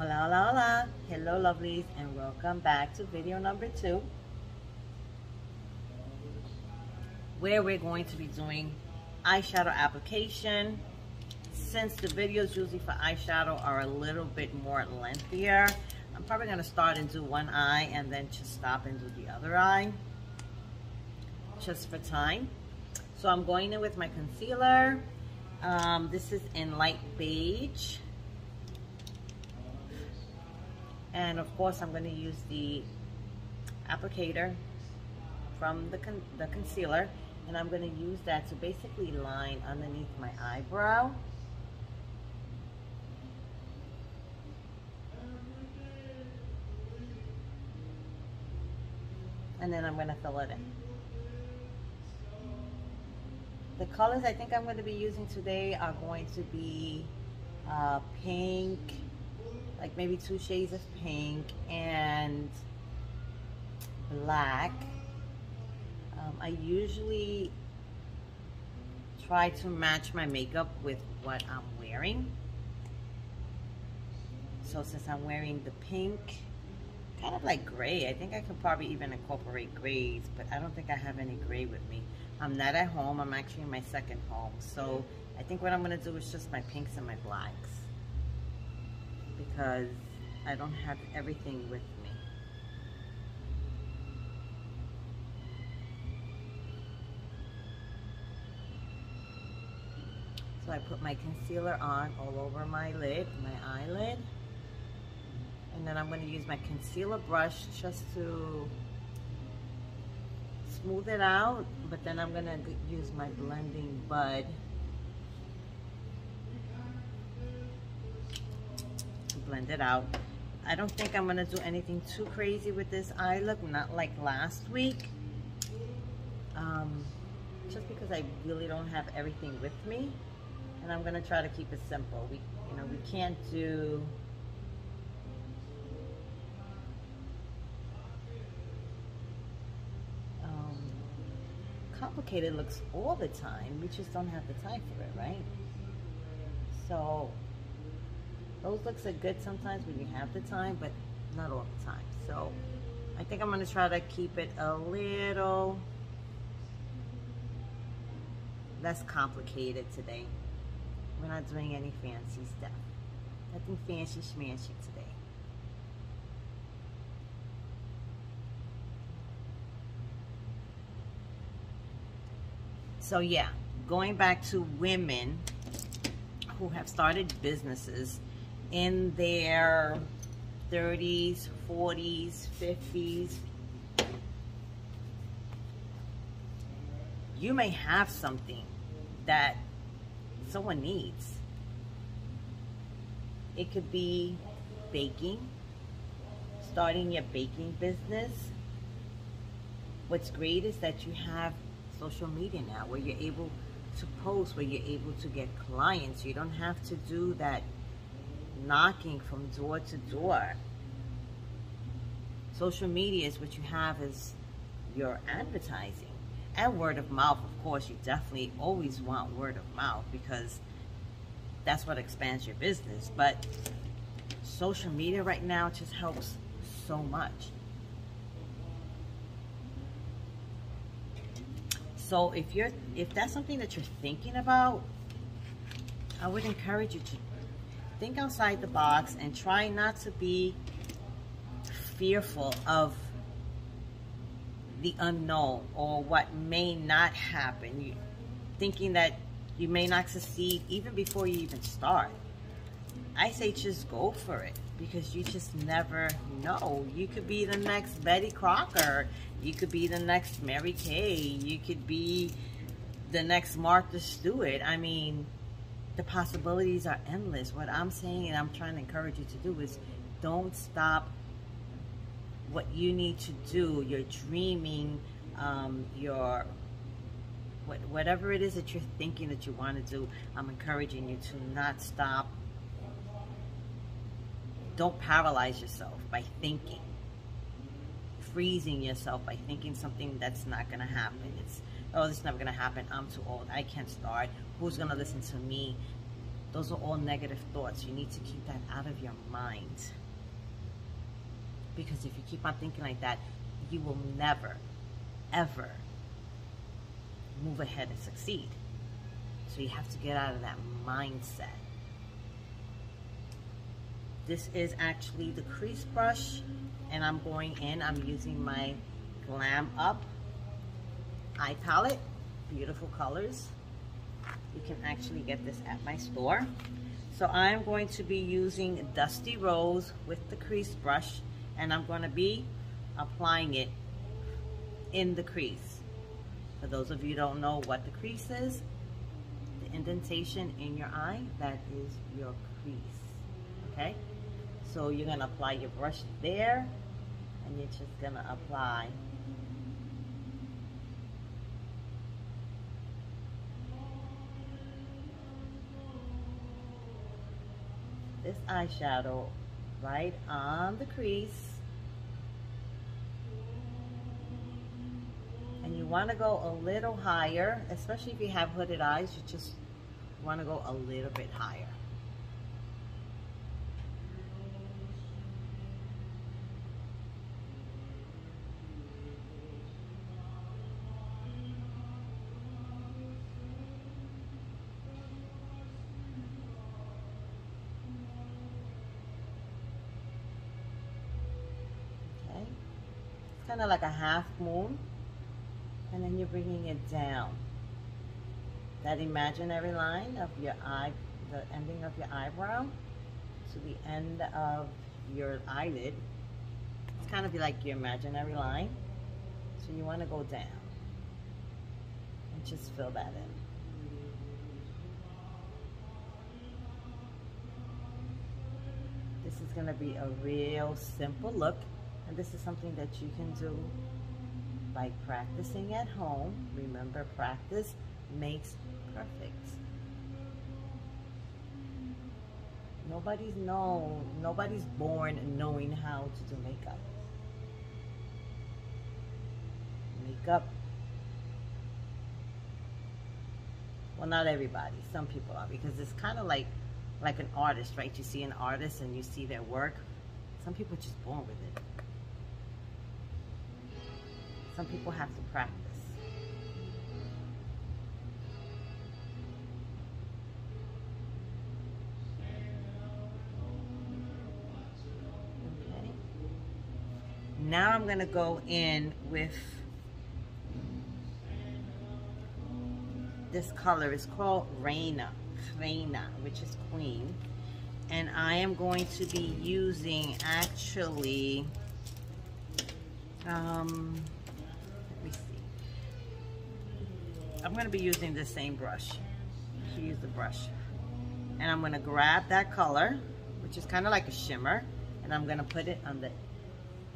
Hola, hola, hola. Hello, lovelies, and welcome back to video number two, where we're going to be doing eyeshadow application. Since the videos usually for eyeshadow are a little bit more lengthier, I'm probably going to start and do one eye and then just stop and do the other eye, just for time. So I'm going in with my concealer. Um, this is in light beige. And of course, I'm going to use the applicator from the, con the concealer. And I'm going to use that to basically line underneath my eyebrow. And then I'm going to fill it in. The colors I think I'm going to be using today are going to be uh, pink, like maybe two shades of pink and black. Um, I usually try to match my makeup with what I'm wearing. So since I'm wearing the pink, kind of like gray, I think I could probably even incorporate grays, but I don't think I have any gray with me. I'm not at home. I'm actually in my second home. So I think what I'm to do is just my pinks and my blacks. Because I don't have everything with me. So I put my concealer on all over my lid, my eyelid. And then I'm going to use my concealer brush just to smooth it out, but then I'm gonna use my blending bud blend it out. I don't think I'm gonna do anything too crazy with this eye look, not like last week. Um, just because I really don't have everything with me. And I'm gonna try to keep it simple. We, you know, we can't do complicated looks all the time. We just don't have the time for it, right? So those looks are good sometimes when you have the time, but not all the time. So I think I'm going to try to keep it a little less complicated today. We're not doing any fancy stuff. Nothing fancy schmancy today. So yeah, going back to women who have started businesses in their 30s, 40s, 50s, you may have something that someone needs. It could be baking, starting your baking business. What's great is that you have social media now where you're able to post, where you're able to get clients. You don't have to do that knocking from door to door. Social media is what you have is your advertising and word of mouth. Of course, you definitely always want word of mouth because that's what expands your business. But social media right now just helps so much. So if you're if that's something that you're thinking about, I would encourage you to think outside the box and try not to be fearful of the unknown or what may not happen. You, thinking that you may not succeed even before you even start. I say just go for it because you just never know. You could be the next Betty Crocker. You could be the next Mary Kay. You could be the next Martha Stewart. I mean, the possibilities are endless. What I'm saying and I'm trying to encourage you to do is don't stop what you need to do. You're dreaming, um, your whatever it is that you're thinking that you want to do, I'm encouraging you to not stop don't paralyze yourself by thinking. Freezing yourself by thinking something that's not going to happen. It's, oh, this is never going to happen. I'm too old. I can't start. Who's going to listen to me? those are all negative thoughts. You need to keep that out of your mind. Because if you keep on thinking like that, you will never, ever move ahead and succeed. So you have to get out of that mindset. This is actually the crease brush and I'm going in, I'm using my Glam Up eye palette, beautiful colors. You can actually get this at my store. So I'm going to be using Dusty Rose with the crease brush and I'm going to be applying it in the crease. For those of you don't know what the crease is, the indentation in your eye, that is your crease, okay? So you're gonna apply your brush there, and you're just gonna apply this eyeshadow right on the crease and you want to go a little higher, especially if you have hooded eyes, you just want to go a little bit higher. Okay, it's kind of like a half moon and then you're bringing it down. That imaginary line of your eye, the ending of your eyebrow to the end of your eyelid. It's kind of like your imaginary line. So you want to go down and just fill that in. This is going to be a real simple look and this is something that you can do by practicing at home. Remember, practice makes perfect. Nobody's know, nobody's born knowing how to do makeup. Makeup, well, not everybody. Some people are because it's kind of like like an artist, right? You see an artist and you see their work. Some people are just born with it. Some people have to practice. Okay. Now I'm going to go in with this color. It's called Reina, Reina, which is queen. And I am going to be using actually, um, I'm going to be using the same brush. She used the brush. And I'm going to grab that color, which is kind of like a shimmer, and I'm going to put it on the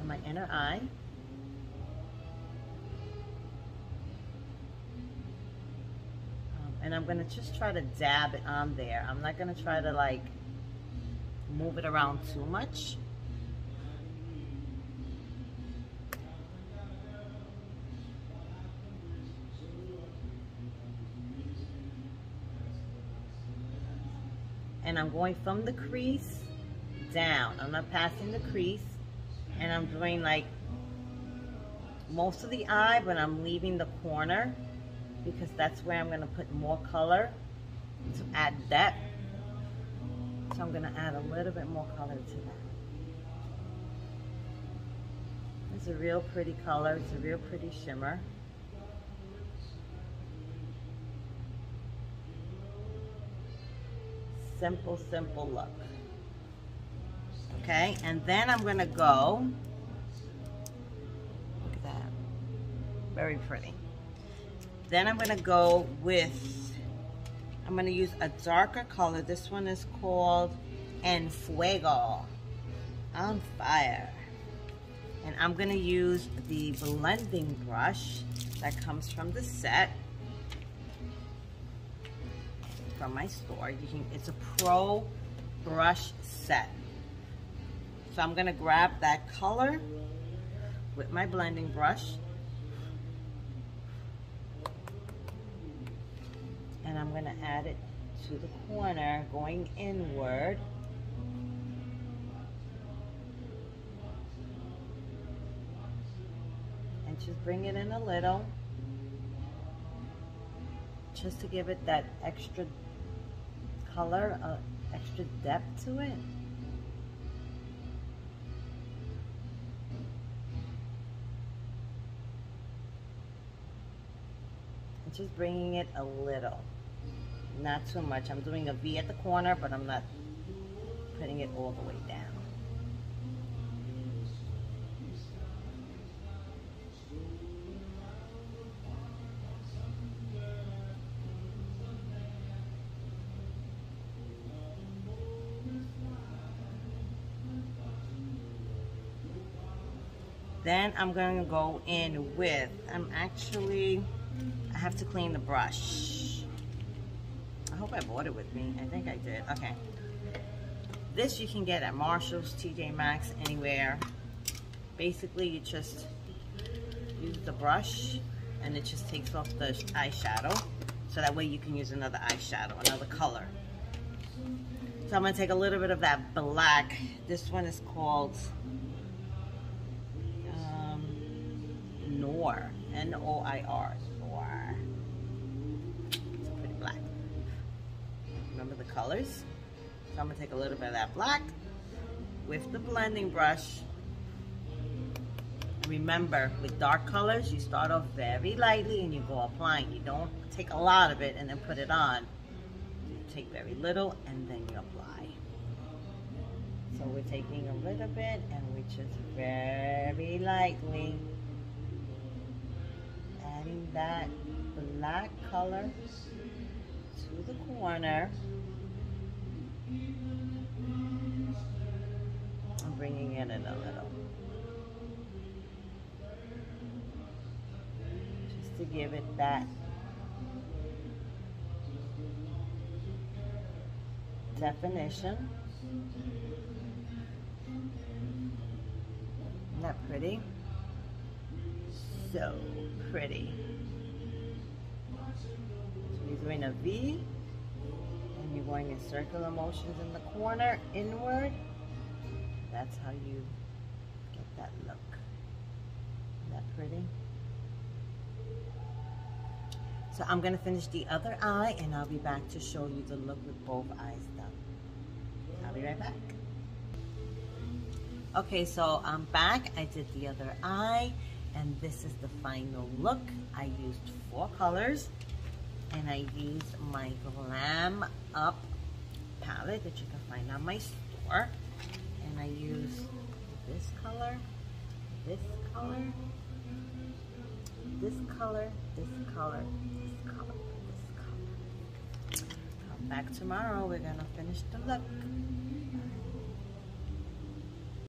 on my inner eye. Um, and I'm going to just try to dab it on there. I'm not going to try to like move it around too much. And I'm going from the crease down. I'm not passing the crease and I'm doing like most of the eye, but I'm leaving the corner because that's where I'm gonna put more color to add depth. So I'm gonna add a little bit more color to that. It's a real pretty color, it's a real pretty shimmer. Simple, simple look. Okay, and then I'm gonna go, look at that, very pretty. Then I'm gonna go with, I'm gonna use a darker color. This one is called En Fuego, on fire. And I'm gonna use the blending brush that comes from the set from my store. You can, it's a pro brush set. So I'm gonna grab that color with my blending brush. And I'm gonna add it to the corner, going inward. And just bring it in a little. Just to give it that extra color, uh, extra depth to it. just bringing it a little. Not too much. I'm doing a V at the corner but I'm not putting it all the way down Then I'm going to go in with, I'm actually, I have to clean the brush. I hope I bought it with me. I think I did. Okay. This you can get at Marshall's, TJ Maxx, anywhere. Basically, you just use the brush and it just takes off the eyeshadow. So that way you can use another eyeshadow, another color. So I'm going to take a little bit of that black. This one is called Noir. N-O-I-R. Noir. It's pretty black. Remember the colors? So I'm going to take a little bit of that black with the blending brush. Remember, with dark colors, you start off very lightly and you go applying. You don't take a lot of it and then put it on. You take very little and then you apply. So we're taking a little bit and we're just very lightly adding that black color to the corner. I'm bringing in it a little. Just to give it that definition. Isn't that pretty? So pretty. So you're doing a V and you're going in circular motions in the corner, inward. That's how you get that look. Isn't that pretty? So I'm gonna finish the other eye and I'll be back to show you the look with both eyes done. I'll be right back. Okay, so I'm back. I did the other eye and this is the final look. I used four colors and I used my Glam Up palette that you can find on my store and I used this color, this color, this color, this color, this color, this color. Come back tomorrow. We're to finish the look.